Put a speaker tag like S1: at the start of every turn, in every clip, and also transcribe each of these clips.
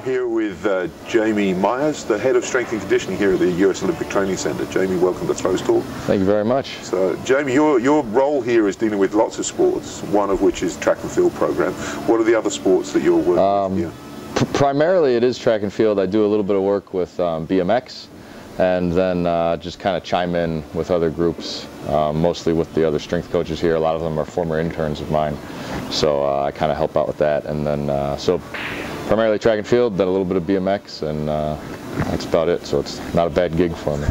S1: I'm here with uh, Jamie Myers, the head of strength and conditioning here at the US Olympic Training Center. Jamie, welcome to Throws Talk.
S2: Thank you very much.
S1: So, Jamie, your, your role here is dealing with lots of sports, one of which is track and field program. What are the other sports that you're working um, with
S2: here? primarily, it is track and field. I do a little bit of work with um, BMX and then uh, just kind of chime in with other groups, uh, mostly with the other strength coaches here. A lot of them are former interns of mine, so uh, I kind of help out with that. And then, uh, so primarily track and field, then a little bit of BMX, and uh, that's about it. So it's not a bad gig for me.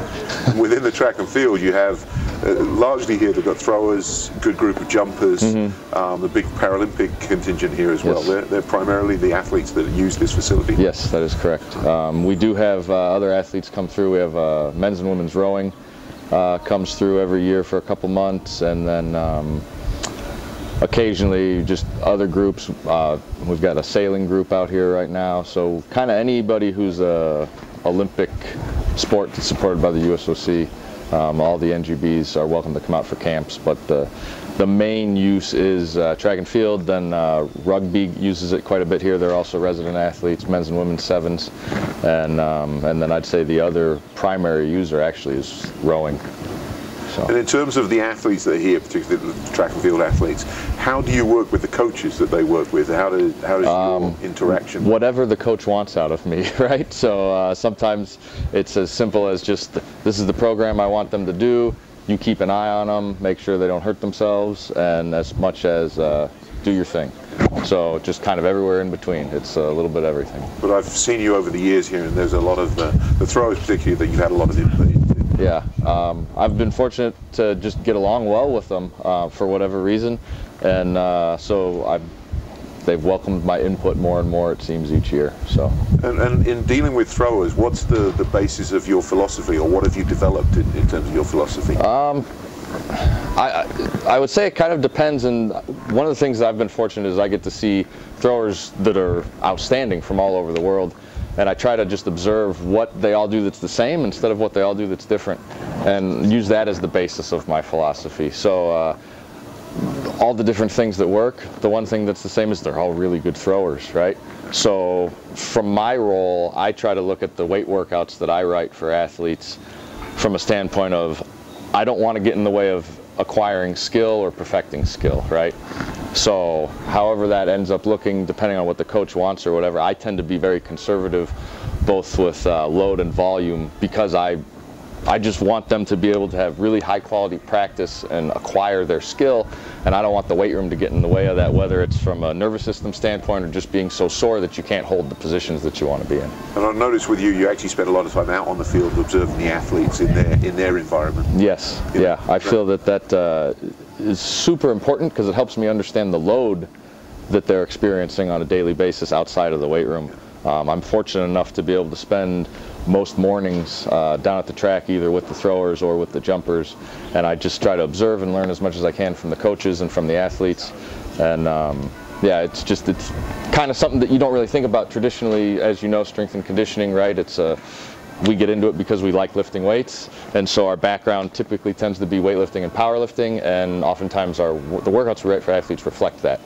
S1: Within the track and field, you have uh, largely here they've got throwers, good group of jumpers, mm-hmm. um, the big Paralympic contingent here as well. Yes. They're, they're, primarily the athletes that use this facility.
S2: Yes, that is correct. Um, we do have uh, other athletes come through. We have uh, men's and women's rowing uh, comes through every year for a couple months, and then um, occasionally just other groups. Uh, we've got a sailing group out here right now, so kind of anybody who's a Olympic sport supported by the USOC. Um, all the NGBs are welcome to come out for camps, but the, the main use is uh, track and field. Then uh, rugby uses it quite a bit here. They're also resident athletes, men's and women's sevens, and um, and then I'd say the other primary user actually is rowing.
S1: So. And in terms of the athletes that are here, particularly the track and field athletes, how do you work with the coaches that they work with? How does how does um, your interaction?
S2: Whatever the coach wants out of me, right? So uh, sometimes it's as simple as just this is the program I want them to do. You keep an eye on them, make sure they don't hurt themselves, and as much as uh, do your thing. So just kind of everywhere in between. It's a little bit everything.
S1: But I've seen you over the years here, and there's a lot of uh, the throwers, particularly, that you've had a lot of input.
S2: Yeah, um, I've been fortunate to just get along well with them uh, for whatever reason, and uh, so I've they've welcomed my input more and more, it seems, each year. So.
S1: And, and in dealing with throwers, what's the, the basis of your philosophy, or what have you developed in, in terms of your philosophy?
S2: Um, I, I would say it kind of depends, and one of the things that I've been fortunate is I get to see throwers that are outstanding from all over the world and I try to just observe what they all do that's the same instead of what they all do that's different, and use that as the basis of my philosophy. So. Uh, all the different things that work, the one thing that's the same is they're all really good throwers, right? So from my role, I try to look at the weight workouts that I write for athletes from a standpoint of I don't want to get in the way of acquiring skill or perfecting skill, right? So, however that ends up looking, depending on what the coach wants or whatever, I tend to be very conservative, both with uh, load and volume, because I I just want them to be able to have really high quality practice and acquire their skill. And I don't want the weight room to get in the way of that, whether it's from a nervous system standpoint or just being so sore that you can't hold the positions that you want to be in.
S1: And I noticed with you, you actually spend a lot of time out on the field observing the athletes in their in their environment.
S2: Yes, yeah. yeah. I feel that that uh, is super important because it helps me understand the load that they're experiencing on a daily basis outside of the weight room. Um, I'm fortunate enough to be able to spend most mornings uh, down at the track either with the throwers or with the jumpers and I just try to observe and learn as much as I can from the coaches and from the athletes and um, yeah it's just it's kind of something that you don't really think about traditionally as you know strength and conditioning right it's a we get into it because we like lifting weights. And so our background typically tends to be weightlifting and powerlifting and oftentimes our the workouts we write for athletes reflect that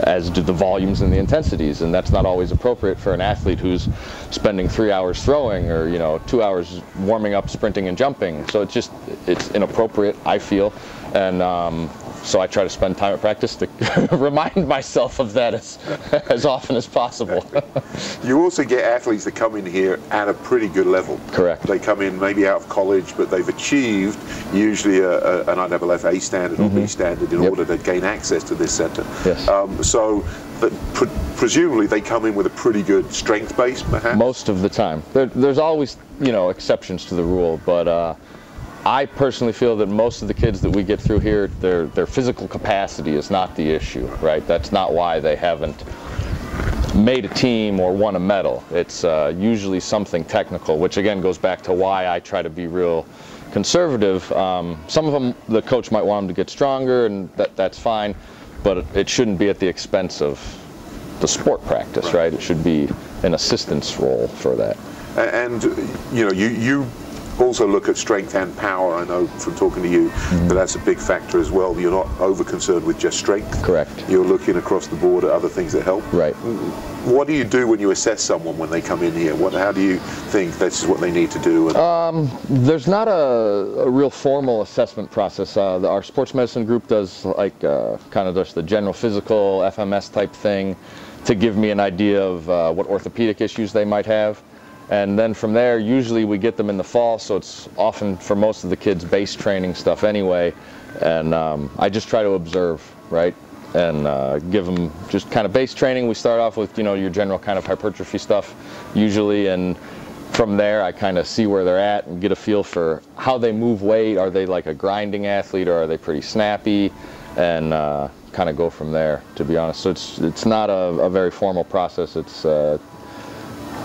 S2: as do the volumes and the intensities. And that's not always appropriate for an athlete who's spending three hours throwing or you know two hours warming up sprinting and jumping. So it's just it's inappropriate i feel. And um, so I try to spend time at practice to remind myself of that as, as often as possible.
S1: you also get athletes that come in here at a pretty good level.
S2: Correct.
S1: They come in maybe out of college, but they've achieved usually a, a, an IAAF A standard or mm-hmm. B standard in yep. order to gain access to this center.
S2: Yes. Um,
S1: so pre- presumably they come in with a pretty good strength base, perhaps?
S2: Most of the time. There, there's always, you know, exceptions to the rule, but uh, I personally feel that most of the kids that we get through here, their their physical capacity is not the issue, right? That's not why they haven't made a team or won a medal. It's uh, usually something technical, which again goes back to why I try to be real conservative. Um, some of them, the coach might want them to get stronger, and that that's fine, but it shouldn't be at the expense of the sport practice, right? right? It should be an assistance role for that.
S1: And you know, you you also look at strength and power. I know from talking to you mm-hmm. that that's a big factor as well. You're not over concerned with just strength.
S2: Correct.
S1: You're looking across the board at other things that help.
S2: Right.
S1: What do you do when you assess someone when they come in here? What, how do you think this is what they need to do?
S2: Um, there's not a, a, real formal assessment process. Uh, the, our sports medicine group does like uh, kind of just the general physical FMS type thing to give me an idea of uh, what orthopedic issues they might have. And then from there, usually we get them in the fall, so it's often for most of the kids base training stuff anyway. And um, I just try to observe, right? And uh, give them just kind of base training. We start off with, you know, your general kind of hypertrophy stuff usually. And from there, I kind of see where they're at and get a feel for how they move weight. Are they like a grinding athlete or are they pretty snappy? And uh, kind of go from there, to be honest. So it's, it's not a, a very formal process. It's uh,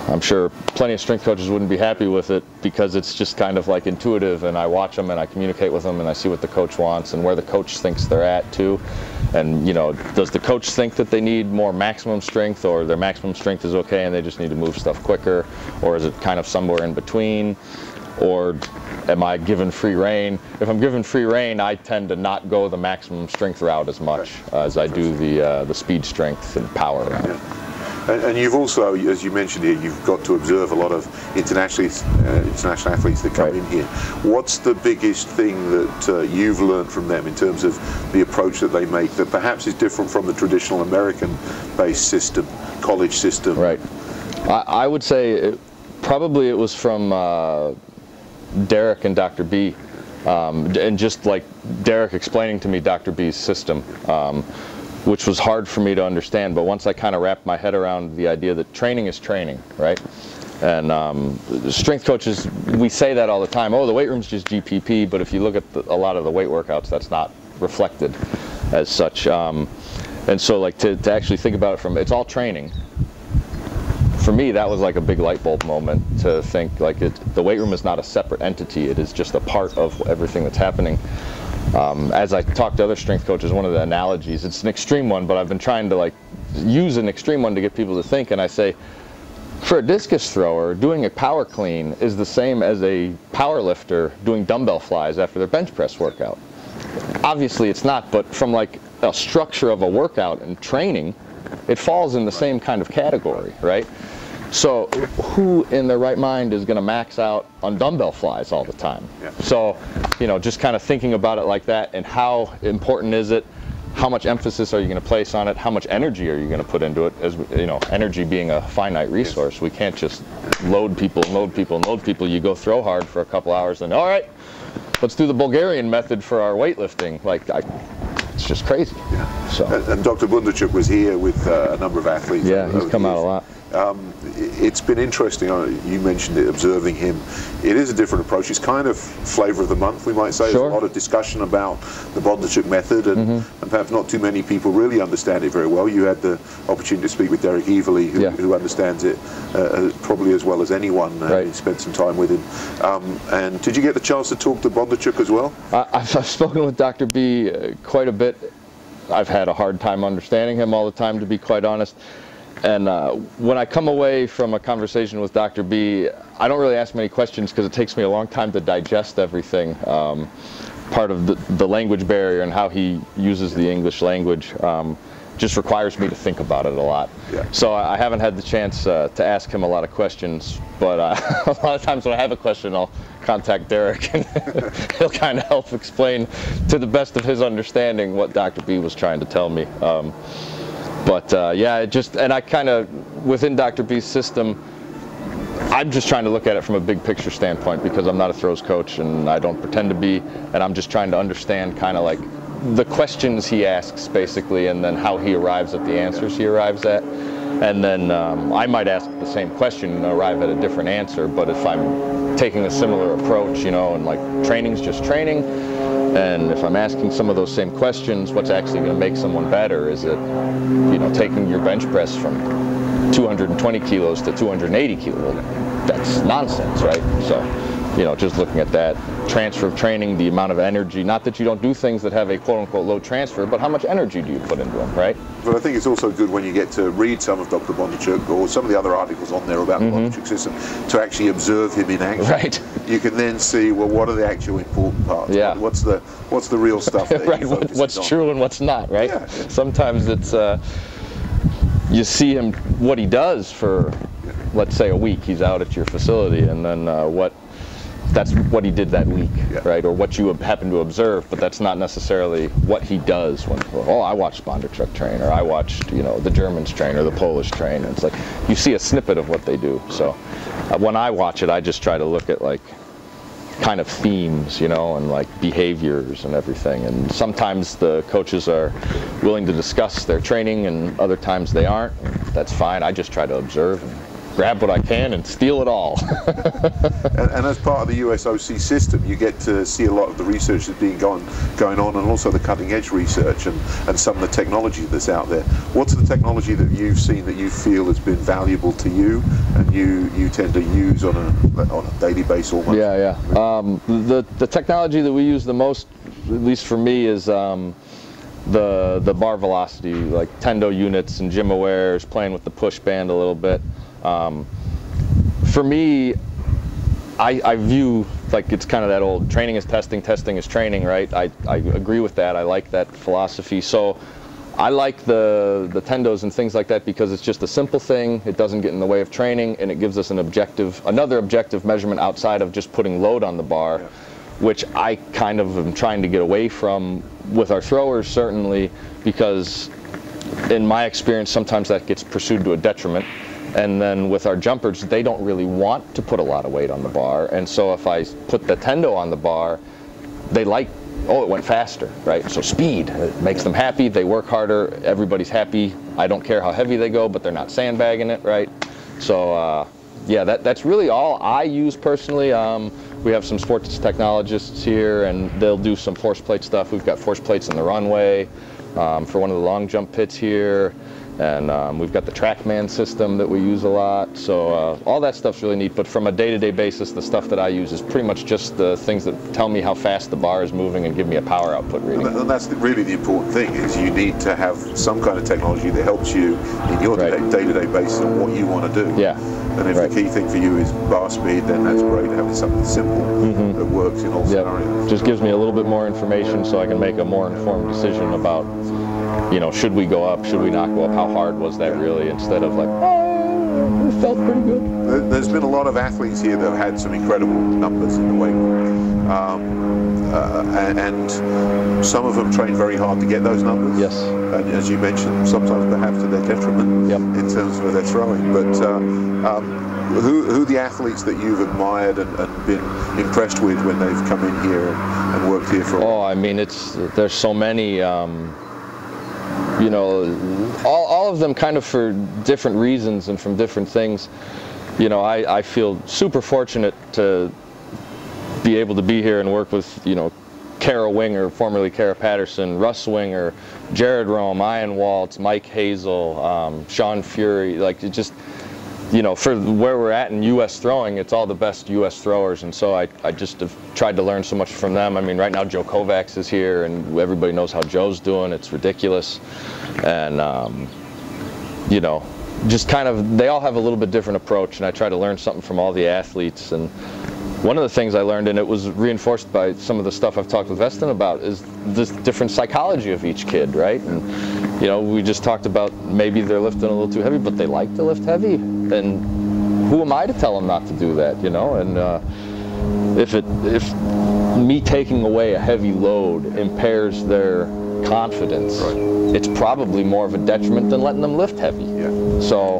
S2: I'm sure plenty of strength coaches wouldn't be happy with it because it's just kind of like intuitive and I watch them and I communicate with them and I see what the coach wants and where the coach thinks they're at too. And you know, does the coach think that they need more maximum strength or their maximum strength is okay and they just need to move stuff quicker or is it kind of somewhere in between? Or am I given free reign? If I'm given free reign, I tend to not go the maximum strength route as much uh, as I do the uh, the speed, strength, and power route.
S1: And, and, you've also, as you mentioned here, you've got to observe a lot of international uh, international athletes that come right. in here. What's the biggest thing that uh, you've learned from them in terms of the approach that they make that perhaps is different from the traditional American-based system, college system?
S2: Right. I, I would say it, probably it was from uh, Derek and Dr. B. Um, and just like Derek explaining to me Dr. B's system. Um, which was hard for me to understand. But once I kind of wrapped my head around the idea that training is training, right? And um, strength coaches, we say that all the time. Oh, the weight room's just GPP, but if you look at the, a lot of the weight workouts, that's not reflected as such. Um, and so, like to, to actually think about it from it's all training. For me, that was like a big light bulb moment to think like it, the weight room is not a separate entity. It is just a part of everything that's happening. Um, as I talk to other strength coaches, one of the analogies, it's an extreme one, but I've been trying to like use an extreme one to get people to think, and I say, for a discus thrower, doing a power clean is the same as a power lifter doing dumbbell flies after their bench press workout. Obviously it's not, but from like a structure of a workout and training, it falls in the same kind of category, right? So who in their right mind is going to max out on dumbbell flies all the time? Yeah. So, you know, just kind of thinking about it like that and how important is it? How much emphasis are you going to place on it? How much energy are you going to put into it? As you know, energy being a finite resource, we can't just load people load people load people. You go throw hard for a couple hours and all right, let's do the Bulgarian method for our weightlifting. Like I, it's just crazy. Yeah. So.
S1: And, and Dr. Bondarchuk was here with uh, a number of athletes.
S2: Yeah, he's come out a lot.
S1: Um, it's been interesting. Uh, you mentioned it, observing him. It is a different approach. It's kind of flavour of the month, we might say. Sure. There's a lot of discussion about the Bondarchuk method, and, mm-hmm. and, perhaps not too many people really understand it very well. You had the opportunity to speak with Derek Evely, who, yeah. who understands it uh, uh probably as well as anyone. Uh, right. spent some time with him. Um, and did you get the chance to talk to Bondarchuk as well?
S2: I, have spoken with Dr. B uh, quite a bit. I've had a hard time understanding him all the time, to be quite honest. And uh, when I come away from a conversation with Dr. B, I don't really ask many questions because it takes me a long time to digest everything. Um, part of the, the, language barrier and how he uses the English language um, just requires me to think about it a lot. Yeah. So I, I haven't had the chance uh, to ask him a lot of questions, but uh, a lot of times when I have a question, I'll contact Derek and he'll kind of help explain to the best of his understanding what Dr. B was trying to tell me. Um, but uh, yeah, just and I kind of within Dr. B's system, I'm just trying to look at it from a big picture standpoint because I'm not a throws coach and I don't pretend to be, and I'm just trying to understand kind of like the questions he asks basically, and then how he arrives at the answers he arrives at. And then um, I might ask the same question and arrive at a different answer, but if I'm taking a similar approach, you know, and like training's just training, and if I'm asking some of those same questions, what's actually going to make someone better? Is it, you know, taking your bench press from 220 kilos to 280 kilos? That's nonsense, right? So you know, just looking at that transfer of training, the amount of energy, not that you don't do things that have a quote unquote low transfer, but how much energy do you put into them, right?
S1: But I think it's also good when you get to read some of Dr. Bondarchuk or some of the other articles on there about mm-hmm. the Bondarchuk system to actually observe him in action.
S2: Right.
S1: You can then see, well, what are the actual important parts?
S2: Yeah.
S1: What's the what's the real stuff?
S2: right. what's
S1: on?
S2: true and what's not, right?
S1: Yeah.
S2: Sometimes it's, uh, you see him, what he does for, let's say, a week. He's out at your facility, and then uh, what that's what he did that week, yeah. right? Or what you happen to observe, but that's not necessarily what he does. When oh, I watched Bondarchuk train, or I watched you know the Germans train, or the Polish train. And it's like you see a snippet of what they do. So uh, when I watch it, I just try to look at like kind of themes, you know, and like behaviors and everything. And sometimes the coaches are willing to discuss their training, and other times they aren't. That's fine. I just try to observe and grab what I can and steal it all.
S1: and, and, as part of the USOC system, you get to see a lot of the research that's being going, going on and also the cutting edge research and, and some of the technology that's out there. What's the technology that you've seen that you feel has been valuable to you and you, you tend to use on a, on a daily basis almost?
S2: Yeah, yeah. Um, the, the technology that we use the most, at least for me, is um, the the bar velocity, like Tendo units and GymAwares, playing with the push band a little bit. Um, for me, I, I, view like it's kind of that old training is testing, testing is training, right? I, I agree with that. I like that philosophy. So I like the the tendos and things like that because it's just a simple thing. It doesn't get in the way of training, and it gives us an objective, another objective measurement outside of just putting load on the bar, yeah. which I kind of am trying to get away from with our throwers certainly because in my experience sometimes that gets pursued to a detriment and then with our jumpers, they don't really want to put a lot of weight on the bar. And so if I put the tendo on the bar, they like, oh, it went faster, right? So speed it makes them happy. They work harder. Everybody's happy. I don't care how heavy they go, but they're not sandbagging it, right? So uh, yeah, that, that's really all I use personally. Um, we have some sports technologists here, and they'll do some force plate stuff. We've got force plates in the runway um, for one of the long jump pits here. And um, we've got the TrackMan system that we use a lot. So uh, all that stuff's really neat. But from a day-to-day basis, the stuff that I use is pretty much just the things that tell me how fast the bar is moving and give me a power output reading.
S1: And that's really the important thing is you need to have some kind of technology that helps you in your right. day-to-day basis on what you want to do.
S2: Yeah.
S1: And if right. the key thing for you is bar speed, then that's great. Having something simple mm-hmm. that works in all yep. scenarios.
S2: Just gives me a little bit more information so I can make a more informed decision about you know, should we go up, should we not go up, how hard was that really, instead of like, oh, it felt pretty good.
S1: There's been a lot of athletes here that have had some incredible numbers in the weight room. Um, uh, and, and, some of them train very hard to get those numbers.
S2: Yes.
S1: And as you mentioned, sometimes perhaps to their detriment
S2: yep.
S1: in terms of their throwing. But uh, um, who, who the athletes that you've admired and, and, been impressed with when they've come in here and, and worked here for?
S2: Oh, I mean, it's there's so many. Um, you know, all, all of them kind of for different reasons and from different things. You know, I, I feel super fortunate to be able to be here and work with, you know, Kara Winger, formerly Kara Patterson, Russ Winger, Jared Rome, Ian Waltz, Mike Hazle, um, Sean Furey, like it just, you know, for where we're at in U.S. throwing, it's all the best U.S. throwers, and so I, I just have tried to learn so much from them. I mean, right now Joe Kovacs is here, and everybody knows how Joe's doing. It's ridiculous, and um, you know, just kind of they all have a little bit different approach, and I try to learn something from all the athletes. And one of the things I learned, and it was reinforced by some of the stuff I've talked with Weston about, is this different psychology of each kid, right? And you know, we just talked about maybe they're lifting a little too heavy, but they like to lift heavy. And who am I to tell them not to do that, you know? And uh, if it if me taking away a heavy load impairs their confidence, right. it's probably more of a detriment than letting them lift heavy.
S1: Yeah.
S2: So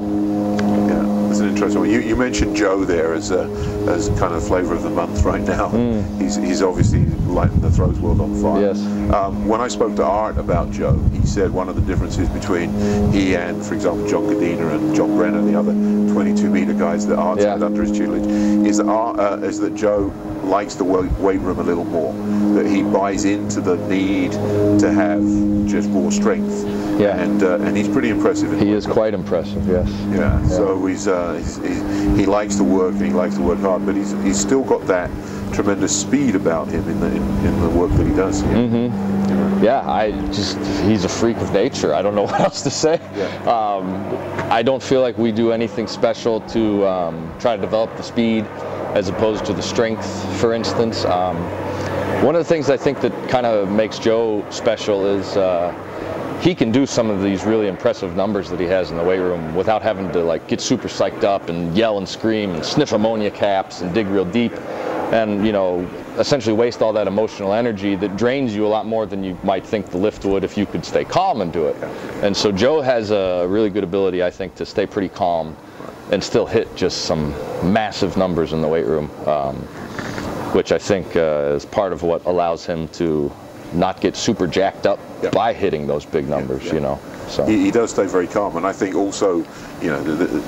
S1: it's an interesting one. You, you mentioned Joe there as a, as kind of flavour of the month right now.
S2: Mm.
S1: He's, he's obviously lighting the throws world on fire.
S2: Yes.
S1: Um, when I spoke to Art about Joe, he said one of the differences between he and, for example, John Godina and John Brenner, the other 22 meter guys that Art's yeah. had under his tutelage, is that, Art, uh, is that Joe likes the weight room a little more. That he buys into the need to have just raw strength
S2: Yeah.
S1: And uh, and he's pretty impressive.
S2: he is quite impressive. Yes.
S1: Yeah. yeah. So he's, uh, he's, he's, he likes to work and he likes to work hard, but he's he's still got that tremendous speed about him in the in, in the work that he does.
S2: Yeah. Mm-hmm. yeah, I just he's a freak of nature. I don't know what else to say.
S1: Yeah.
S2: Um, I don't feel like we do anything special to um, try to develop the speed as opposed to the strength, for instance. Um, one of the things I think that kind of makes Joe special is uh, he can do some of these really impressive numbers that he has in the weight room without having to like get super psyched up and yell and scream and sniff ammonia caps and dig real deep and you know essentially waste all that emotional energy that drains you a lot more than you might think the lift would if you could stay calm and do it. And so Joe has a really good ability, I think, to stay pretty calm and still hit just some massive numbers in the weight room. Um, which I think uh, is part of what allows him to not get super jacked up yeah. by hitting those big numbers, yeah, yeah. you know. So
S1: he, he, does stay very calm, and I think also, you know, the, the,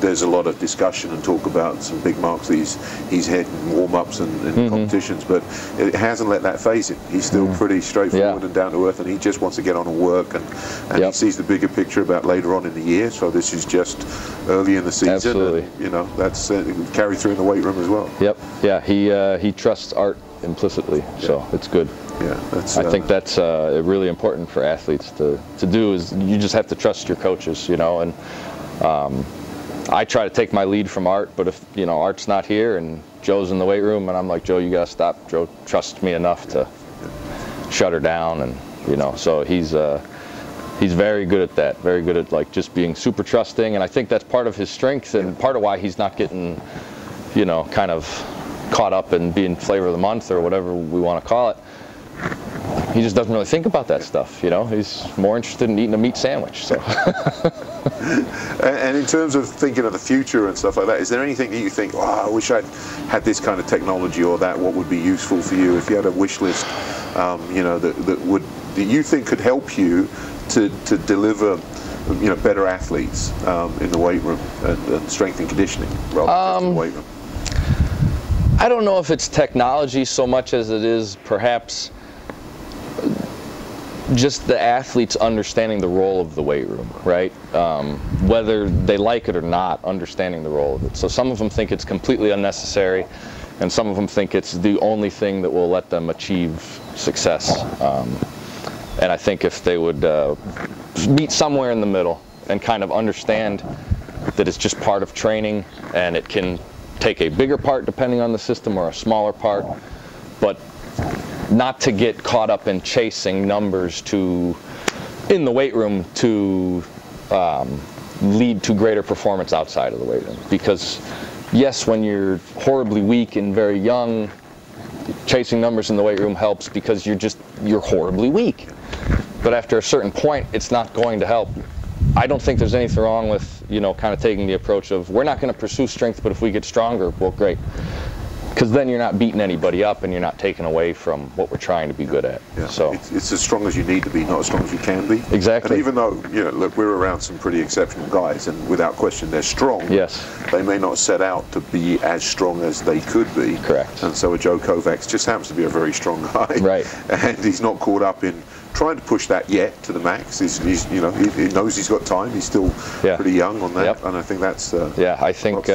S1: there's a lot of discussion and talk about some big marks that he's he's hit in warm-ups and, and mm-hmm. competitions, but it hasn't let that phase him. He's still mm. pretty straightforward yeah. and down to earth, and he just wants to get on and work, and, and yep. he sees the bigger picture about later on in the year. So this is just early in the season,
S2: Absolutely.
S1: and you know that's uh, carried through in the weight room as well.
S2: Yep. Yeah. He uh, he trusts Art implicitly, yeah. so it's good.
S1: Yeah, that's.
S2: I uh, think that's uh, really important for athletes to to do. Is you just have to trust your coaches, you know, and. Um, I try to take my lead from Art, but if you know Art's not here and Joe's in the weight room, and I'm like, Joe, you gotta stop. Joe trusts me enough to shut her down, and you know, so he's uh, he's very good at that. Very good at like just being super trusting, and I think that's part of his strength and part of why he's not getting, you know, kind of caught up in being flavor of the month or whatever we want to call it he just doesn't really think about that stuff. You know, he's more interested in eating a meat sandwich. So.
S1: and in terms of thinking of the future and stuff like that, is there anything that you think, oh, I wish I'd had this kind of technology or that? What would be useful for you if you had a wish list? Um, you know, that, that would that you think could help you to to deliver you know better athletes um, in the weight room and, and, strength and conditioning rather than um, the weight room.
S2: I don't know if it's technology so much as it is perhaps just the athletes understanding the role of the weight room, right? Um, whether they like it or not, understanding the role of it. So some of them think it's completely unnecessary, and some of them think it's the only thing that will let them achieve success. Um, and I think if they would uh, meet somewhere in the middle and kind of understand that it's just part of training and it can take a bigger part depending on the system or a smaller part, but not to get caught up in chasing numbers to in the weight room to um, lead to greater performance outside of the weight room. Because yes, when you're horribly weak and very young, chasing numbers in the weight room helps because you're just you're horribly weak. But after a certain point, it's not going to help. I don't think there's anything wrong with you know kind of taking the approach of we're not going to pursue strength, but if we get stronger, well, great because then you're not beating anybody up and you're not taking away from what we're trying to be good at.
S1: Yeah.
S2: So
S1: it's, it's, as strong as you need to be, not as strong as you can be.
S2: Exactly.
S1: And even though you know, look, we're around some pretty exceptional guys, and without question, they're strong.
S2: Yes.
S1: They may not set out to be as strong as they could be.
S2: Correct.
S1: And so a Joe Kovacs just happens to be a very strong guy.
S2: Right.
S1: And he's not caught up in trying to push that yet to the max. He's, he's you know, he, he, knows he's got time. He's still yeah. pretty young on that,
S2: yep.
S1: and I think that's. Uh,
S2: yeah, I think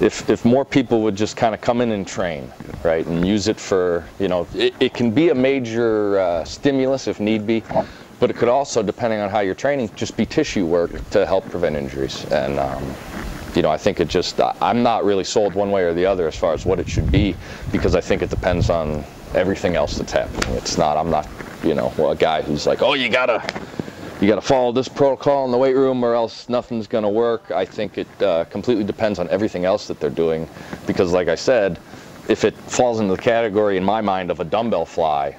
S2: if, if more people would just kind of come in and train, right, and use it for, you know, it, it can be a major uh, stimulus if need be, but it could also, depending on how you're training, just be tissue work to help prevent injuries. And, um, you know, I think it just, I'm not really sold one way or the other as far as what it should be, because I think it depends on everything else that's happening. It's not, I'm not, you know, a guy who's like, oh, you gotta, you got to follow this protocol in the weight room or else nothing's going to work. I think it uh, completely depends on everything else that they're doing because like I said, if it falls into the category in my mind of a dumbbell fly,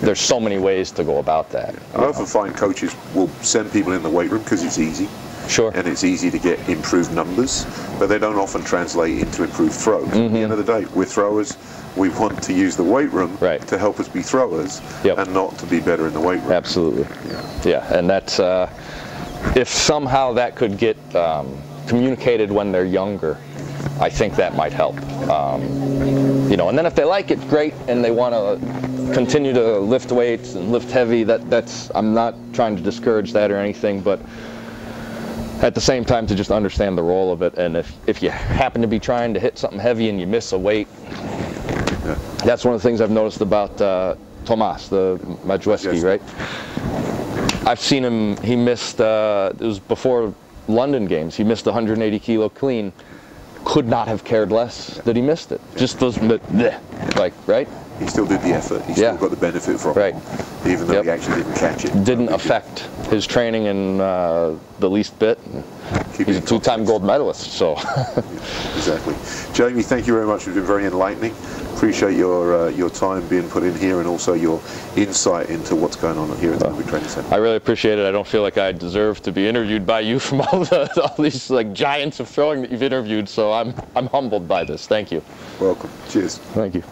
S2: there's so many ways to go about that.
S1: I often find coaches will send people in the weight room because it's easy.
S2: Sure.
S1: And it's easy to get improved numbers, but they don't often translate into improved throws. Mm-hmm. At the mm-hmm. end of the day, we're throwers we want to use the weight room
S2: right.
S1: to help us be throwers
S2: yep.
S1: and not to be better in the weight room.
S2: Absolutely. Yeah, yeah. and that's uh, if somehow that could get um, communicated when they're younger, I think that might help. Um, you know, and then if they like it, great, and they want to continue to lift weights and lift heavy. That that's I'm not trying to discourage that or anything, but at the same time to just understand the role of it. And if if you happen to be trying to hit something heavy and you miss a weight. That's one of the things I've noticed about uh, Tomas, the Majewski, right? I've seen him. He missed. Uh, it was before London games. He missed 180 kilo clean could not have cared less that he missed it. Just those, bleh, like, right?
S1: He still did the effort. He still yeah. got the benefit from
S2: right.
S1: it, even though yep. he actually didn't catch it.
S2: Didn't affect his training in uh, the least bit. Keep He's a two-time gold medalist, so.
S1: exactly. Jamie, thank you very much. It's been very enlightening appreciate your uh, your time being put in here and also your insight into what's going on here at the Olympic Training Center.
S2: I really appreciate it. I don't feel like I deserve to be interviewed by you from all the all these like giants of throwing that you've interviewed. So I'm I'm humbled by this. Thank you.
S1: Welcome. Cheers.
S2: Thank you.